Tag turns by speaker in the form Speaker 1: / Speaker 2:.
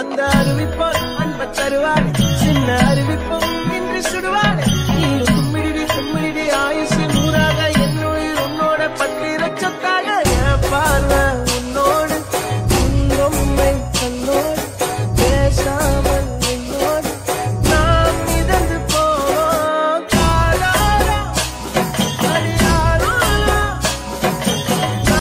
Speaker 1: அந்த அறிவிப்போல் அன்ப தருவாள்